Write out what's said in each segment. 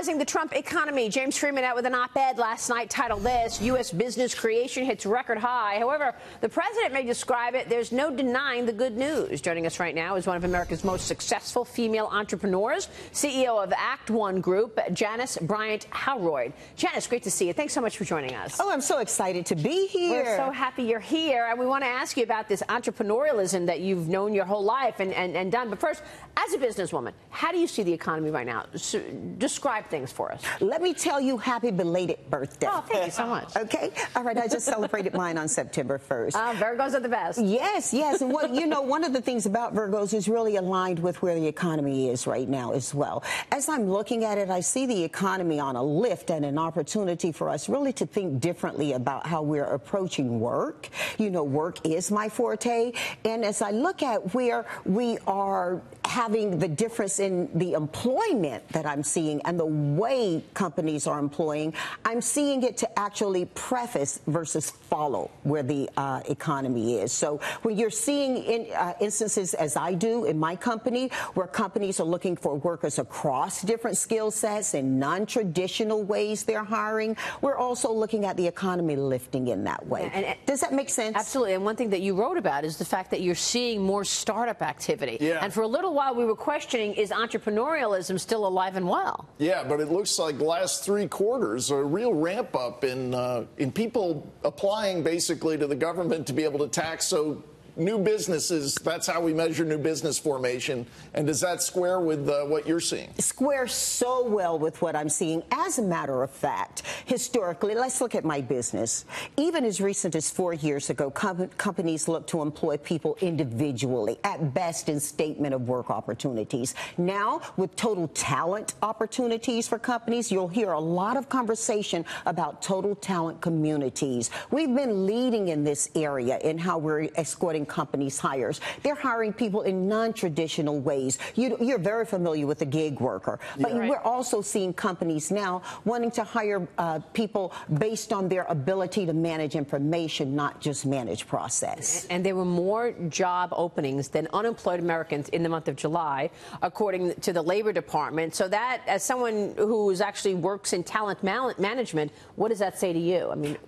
analyzing the Trump economy. James Freeman out with an op ed last night titled this U.S. business creation hits record high. However, the president may describe it, there's no denying the good news. Joining us right now is one of America's most successful female entrepreneurs, CEO of ActOne Group, Janice Bryant Howroyd. Janice, great to see you. Thanks so much for joining us. Oh, I'm so excited to be here. We're so happy you're here. And we want to ask you about this entrepreneurialism that you've known your whole life and, and, and done. But first, as a businesswoman, how do you see the economy right now? So, describe things for us. Let me tell you, happy belated birthday. Oh, thank you so much. Okay. All right. I just celebrated mine on September 1st. Uh, Virgos are the best. Yes, yes. And what you know, one of the things about Virgos is really aligned with where the economy is right now as well. As I'm looking at it, I see the economy on a lift and an opportunity for us really to think differently about how we're approaching work. You know, work is my forte. And as I look at where we are having the difference in the employment that I'm seeing and the way companies are employing, I'm seeing it to actually preface versus follow where the uh, economy is. So when you're seeing in, uh, instances, as I do in my company, where companies are looking for workers across different skill sets and non-traditional ways they're hiring, we're also looking at the economy lifting in that way. And, and, Does that make sense? Absolutely. And one thing that you wrote about is the fact that you're seeing more startup activity. Yeah. And for a little while, we were questioning is entrepreneurialism still alive and well? Yeah, but it looks like last three quarters a real ramp up in uh, in people applying basically to the government to be able to tax so new businesses, that's how we measure new business formation. And does that square with uh, what you're seeing? Square so well with what I'm seeing. As a matter of fact, historically, let's look at my business. Even as recent as four years ago, com companies looked to employ people individually, at best in statement of work opportunities. Now, with total talent opportunities for companies, you'll hear a lot of conversation about total talent communities. We've been leading in this area in how we're escorting companies hires. They're hiring people in non-traditional ways. You, are very familiar with the gig worker, but yeah. right. we're also seeing companies now wanting to hire uh, people based on their ability to manage information, not just manage process. And there were more job openings than unemployed Americans in the month of July, according to the Labor Department. So that, as someone who actually works in talent management, what does that say to you? I mean,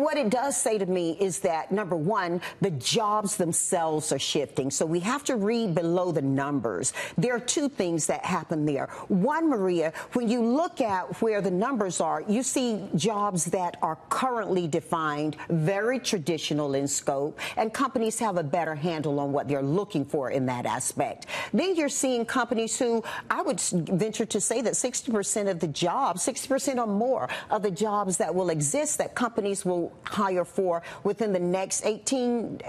what it does say to me is that number one, the jobs themselves are shifting. So we have to read below the numbers. There are two things that happen there. One, Maria, when you look at where the numbers are, you see jobs that are currently defined, very traditional in scope, and companies have a better handle on what they're looking for in that aspect. Then you're seeing companies who I would venture to say that 60% of the jobs, 60% or more of the jobs that will exist that companies companies will hire for within the next 18,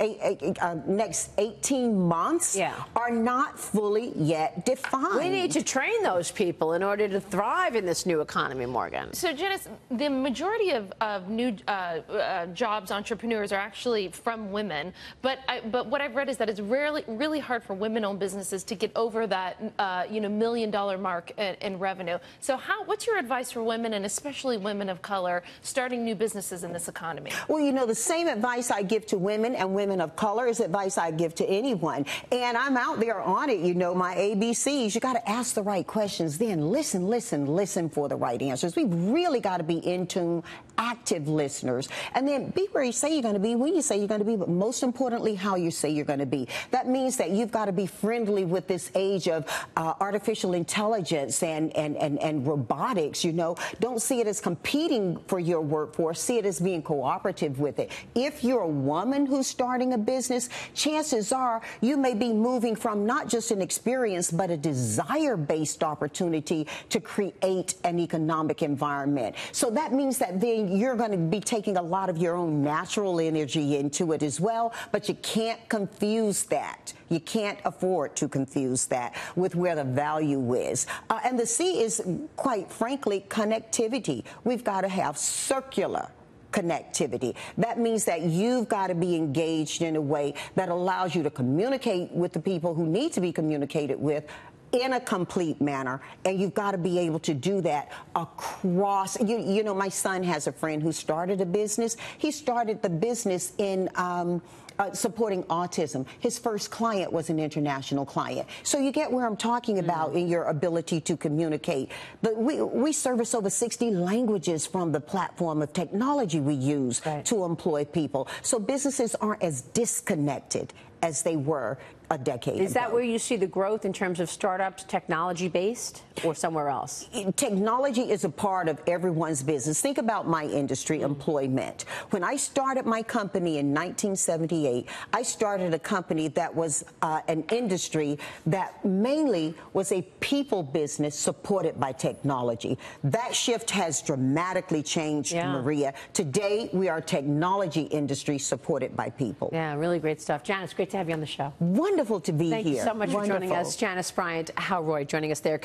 uh, next 18 months yeah. are not fully yet defined. We need to train those people in order to thrive in this new economy, Morgan. So, Janice, the majority of, of new uh, uh, jobs, entrepreneurs, are actually from women. But I, but what I've read is that it's rarely really hard for women-owned businesses to get over that uh, you know million-dollar mark in, in revenue. So, how what's your advice for women and especially women of color starting new businesses? in this economy? Well, you know, the same advice I give to women and women of color is advice I give to anyone. And I'm out there on it, you know, my ABCs. You got to ask the right questions, then listen, listen, listen for the right answers. We've really got to be in tune, active listeners, and then be where you say you're going to be, when you say you're going to be, but most importantly, how you say you're going to be. That means that you've got to be friendly with this age of uh, artificial intelligence and, and, and, and robotics, you know. Don't see it as competing for your workforce. See it as being cooperative with it. If you're a woman who's starting a business, chances are you may be moving from not just an experience, but a desire based opportunity to create an economic environment. So that means that then you're going to be taking a lot of your own natural energy into it as well, but you can't confuse that. You can't afford to confuse that with where the value is. Uh, and the C is, quite frankly, connectivity. We've got to have circular connectivity. That means that you've got to be engaged in a way that allows you to communicate with the people who need to be communicated with in a complete manner and you've got to be able to do that across you, you know my son has a friend who started a business he started the business in um, uh, supporting autism. His first client was an international client. So you get where I'm talking Mm. about in your ability to communicate. But we, we service over 60 languages from the platform of technology we use Right. to employ people. So businesses aren't as disconnected as they were a decade Is that where you see the growth in terms of startups, technology based, or somewhere else? technology is a part of everyone's business. Think about my industry, employment. When I started my company in 1978, I started a company that was uh, an industry that mainly was a people business supported by technology. That shift has dramatically changed, Yeah. Maria. Today, we are a technology industry supported by people. Yeah, really great stuff. Janice, great to have you on the show. Wonderful to be Thank here. you so much for joining us. Janice Bryant, Howroy, joining us there.